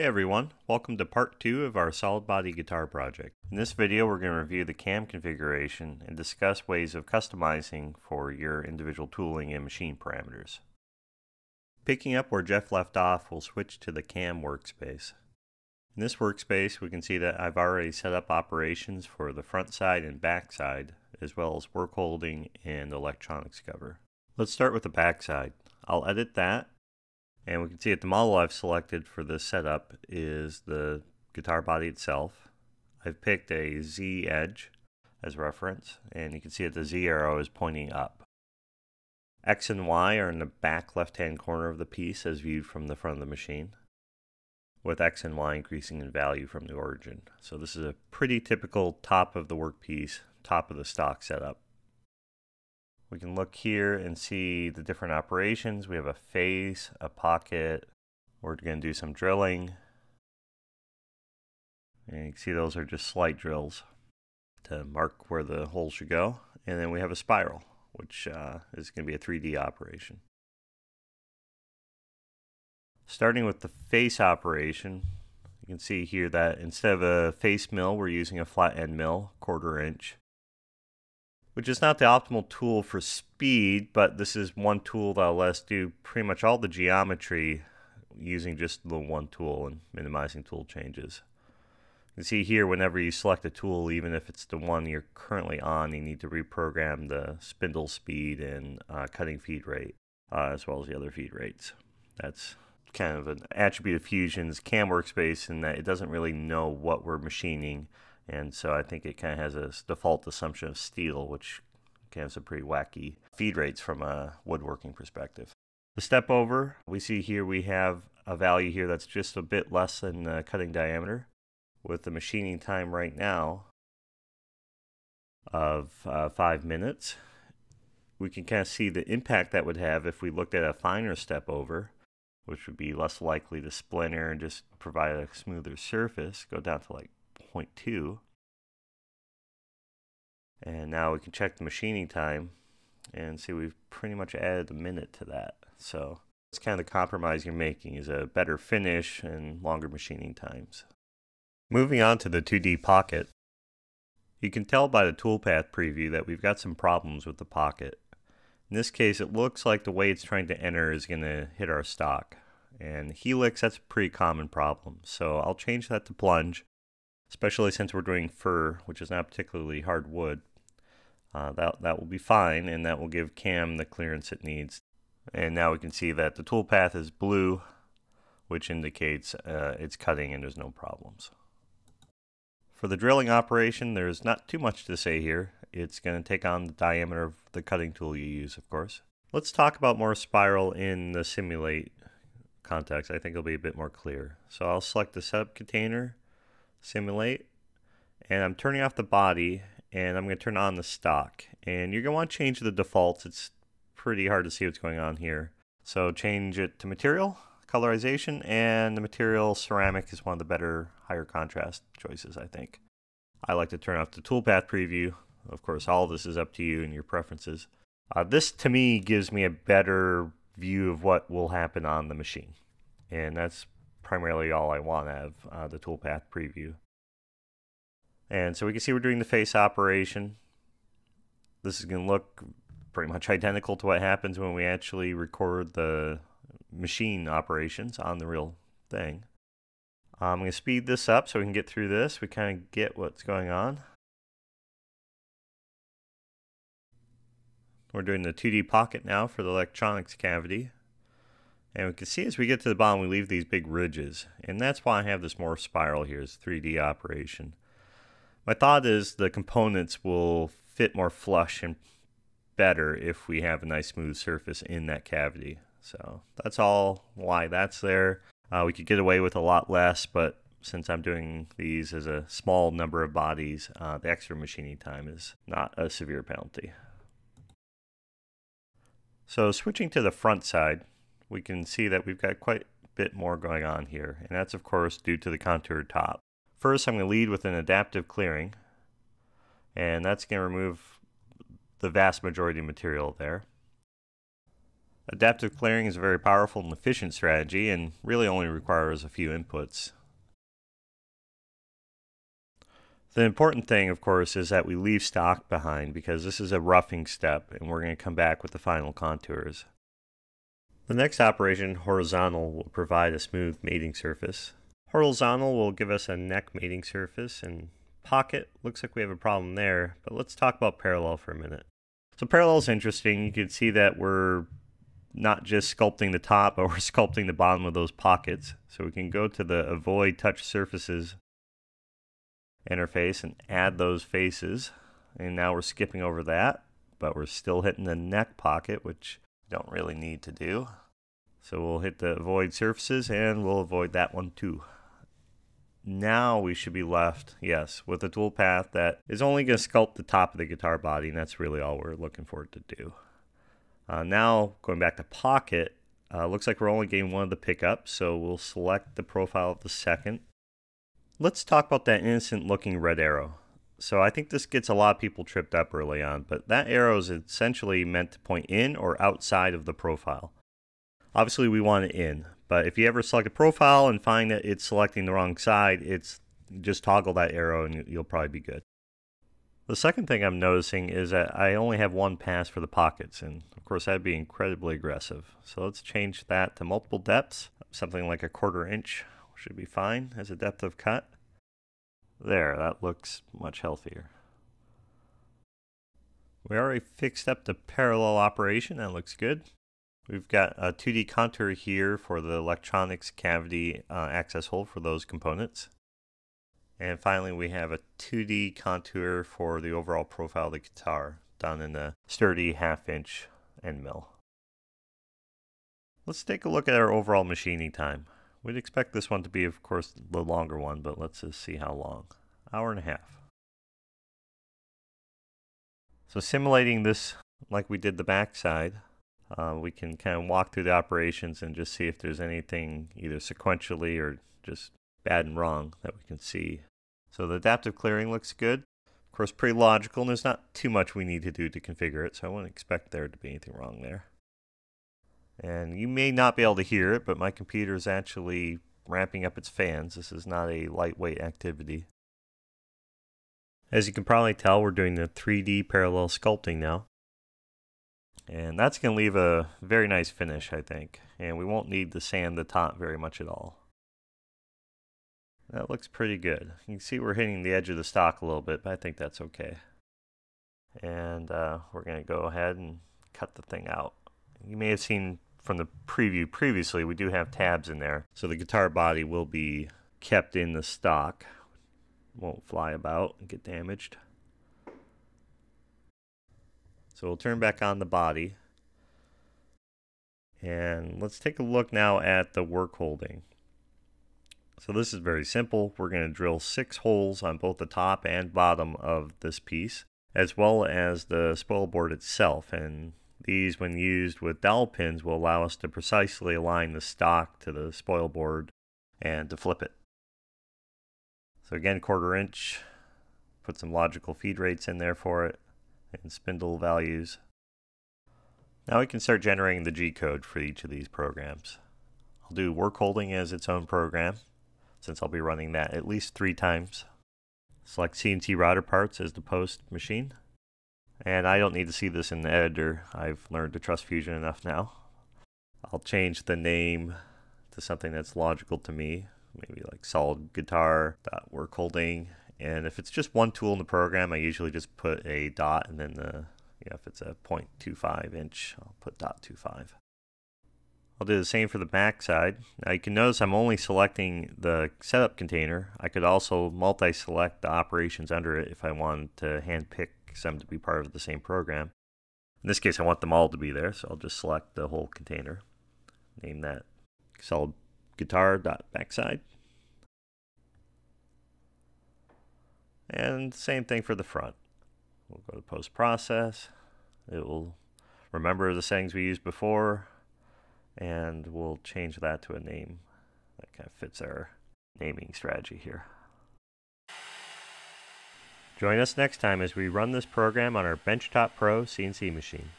Hey everyone, welcome to part 2 of our solid body guitar project. In this video we're going to review the cam configuration and discuss ways of customizing for your individual tooling and machine parameters. Picking up where Jeff left off, we'll switch to the cam workspace. In this workspace we can see that I've already set up operations for the front side and back side, as well as work holding and electronics cover. Let's start with the back side. I'll edit that and we can see that the model I've selected for this setup is the guitar body itself. I've picked a Z edge as reference, and you can see that the Z arrow is pointing up. X and Y are in the back left-hand corner of the piece as viewed from the front of the machine, with X and Y increasing in value from the origin. So this is a pretty typical top of the workpiece, top of the stock setup. We can look here and see the different operations. We have a face, a pocket. We're going to do some drilling. And you can see those are just slight drills to mark where the hole should go. And then we have a spiral, which uh, is going to be a 3D operation. Starting with the face operation, you can see here that instead of a face mill, we're using a flat end mill, quarter inch which is not the optimal tool for speed, but this is one tool that'll let us do pretty much all the geometry using just the one tool and minimizing tool changes. You can see here whenever you select a tool, even if it's the one you're currently on, you need to reprogram the spindle speed and uh, cutting feed rate, uh, as well as the other feed rates. That's kind of an attribute of Fusion's CAM workspace in that it doesn't really know what we're machining and so I think it kind of has a default assumption of steel, which can have some pretty wacky feed rates from a woodworking perspective. The step over, we see here we have a value here that's just a bit less than the cutting diameter with the machining time right now of uh, five minutes. We can kind of see the impact that would have if we looked at a finer step over, which would be less likely to splinter and just provide a smoother surface, go down to like 0.2. And now we can check the machining time and see we've pretty much added a minute to that. So it's kind of the compromise you're making is a better finish and longer machining times. Moving on to the 2D pocket, you can tell by the toolpath preview that we've got some problems with the pocket. In this case, it looks like the way it's trying to enter is going to hit our stock. And helix, that's a pretty common problem. So I'll change that to plunge especially since we're doing fir, which is not particularly hard wood. Uh, that, that will be fine, and that will give CAM the clearance it needs. And now we can see that the toolpath is blue, which indicates uh, it's cutting and there's no problems. For the drilling operation, there's not too much to say here. It's going to take on the diameter of the cutting tool you use, of course. Let's talk about morphed spiral in the simulate context. I think it'll be a bit more clear. So I'll select the setup container simulate and I'm turning off the body and I'm going to turn on the stock. And you're going to want to change the defaults. It's pretty hard to see what's going on here. So change it to material colorization and the material ceramic is one of the better higher contrast choices I think. I like to turn off the toolpath preview. Of course all of this is up to you and your preferences. Uh, this to me gives me a better view of what will happen on the machine. And that's primarily all I want of uh, the toolpath preview. And so we can see we're doing the face operation. This is going to look pretty much identical to what happens when we actually record the machine operations on the real thing. I'm going to speed this up so we can get through this. We kind of get what's going on. We're doing the 2D pocket now for the electronics cavity. And we can see as we get to the bottom, we leave these big ridges. And that's why I have this morphed spiral here, this 3D operation. My thought is the components will fit more flush and better if we have a nice smooth surface in that cavity. So that's all why that's there. Uh, we could get away with a lot less, but since I'm doing these as a small number of bodies, uh, the extra machining time is not a severe penalty. So switching to the front side, we can see that we've got quite a bit more going on here, and that's of course due to the contoured top. First, I'm going to lead with an adaptive clearing, and that's going to remove the vast majority of material there. Adaptive clearing is a very powerful and efficient strategy and really only requires a few inputs. The important thing, of course, is that we leave stock behind because this is a roughing step and we're going to come back with the final contours. The next operation, horizontal, will provide a smooth mating surface. Horizontal will give us a neck mating surface and pocket, looks like we have a problem there, but let's talk about parallel for a minute. So parallel is interesting. You can see that we're not just sculpting the top, but we're sculpting the bottom of those pockets. So we can go to the avoid touch surfaces interface and add those faces. And now we're skipping over that, but we're still hitting the neck pocket, which don't really need to do. So we'll hit the avoid surfaces and we'll avoid that one too. Now we should be left, yes, with a tool path that is only going to sculpt the top of the guitar body, and that's really all we're looking for it to do. Uh, now, going back to Pocket, uh, looks like we're only getting one of the pickups, so we'll select the profile of the second. Let's talk about that innocent looking red arrow. So I think this gets a lot of people tripped up early on, but that arrow is essentially meant to point in or outside of the profile. Obviously we want it in, but if you ever select a profile and find that it's selecting the wrong side, it's just toggle that arrow and you'll probably be good. The second thing I'm noticing is that I only have one pass for the pockets, and of course that'd be incredibly aggressive. So let's change that to multiple depths, something like a quarter inch should be fine as a depth of cut. There, that looks much healthier. We already fixed up the parallel operation, that looks good. We've got a 2D contour here for the electronics cavity uh, access hole for those components. And finally, we have a 2D contour for the overall profile of the guitar done in a sturdy half inch end mill. Let's take a look at our overall machining time. We'd expect this one to be, of course, the longer one, but let's just see how long. Hour and a half. So simulating this like we did the backside, uh, we can kind of walk through the operations and just see if there's anything either sequentially or just bad and wrong that we can see. So the adaptive clearing looks good. Of course, pretty logical, and there's not too much we need to do to configure it, so I wouldn't expect there to be anything wrong there. And you may not be able to hear it, but my computer is actually ramping up its fans. This is not a lightweight activity. As you can probably tell, we're doing the 3D parallel sculpting now. And that's going to leave a very nice finish, I think. And we won't need to sand the top very much at all. That looks pretty good. You can see we're hitting the edge of the stock a little bit, but I think that's okay. And uh, we're going to go ahead and cut the thing out. You may have seen from the preview previously, we do have tabs in there. So the guitar body will be kept in the stock. Won't fly about and get damaged. So we'll turn back on the body. And let's take a look now at the work holding. So this is very simple. We're going to drill six holes on both the top and bottom of this piece, as well as the spoil board itself. And these, when used with dowel pins, will allow us to precisely align the stock to the spoil board and to flip it. So again, quarter inch, put some logical feed rates in there for it and spindle values. Now we can start generating the G-code for each of these programs. I'll do work holding as its own program, since I'll be running that at least three times. Select CNC router parts as the post machine. And I don't need to see this in the editor. I've learned to trust Fusion enough now. I'll change the name to something that's logical to me. Maybe like solid guitar, work holding, and if it's just one tool in the program, I usually just put a dot and then the, know, if it's a 0.25 inch, I'll put dot 25. I'll do the same for the back side. Now you can notice I'm only selecting the setup container. I could also multi-select the operations under it if I wanted to hand pick some to be part of the same program. In this case, I want them all to be there, so I'll just select the whole container. Name that solid guitar dot backside. And same thing for the front. We'll go to post process. It will remember the settings we used before and we'll change that to a name that kind of fits our naming strategy here. Join us next time as we run this program on our Benchtop Pro CNC machine.